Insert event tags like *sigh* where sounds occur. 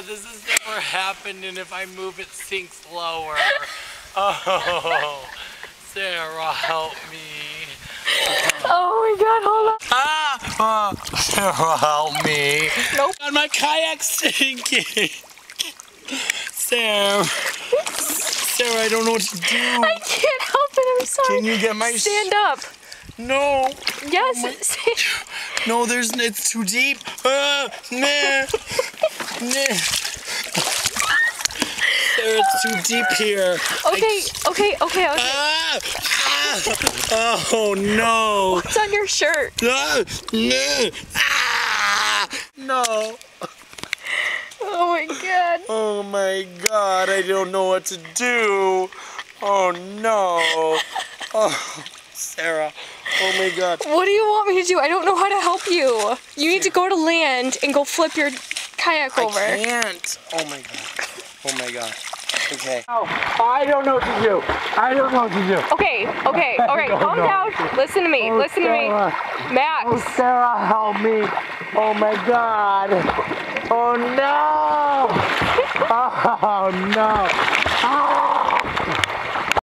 Sarah, this has never happened, and if I move, it sinks lower. *laughs* Oh, Sarah, help me. Oh my god, hold on. Ah! Oh, Sarah, help me. Nope. God, my kayak's sinking. Sarah. Sarah, I don't know what to do. I can't help it, I'm sorry. Can you get my Stand up. No. Yes, stand. No, there's it's too deep. Ah, nah. It's too deep here. Okay, okay, okay, okay. Ah, ah, oh no. What's on your shirt? Ah, nah. Ah, no. Oh my god. Oh my god, I don't know what to do. Oh no. Oh, Sarah. Oh my god. What do you want me to do? I don't know how to help you. You need to go to land and go flip your kayak over. I can't. Oh my god. Oh my god. Okay. Oh, I don't know what to do. I don't know what to do. Okay, okay, *laughs* alright, calm know. down. Listen to me, listen to me. Sarah. Max. Oh, Sarah, help me. Oh my god. Oh no. *laughs* Oh no. Ah.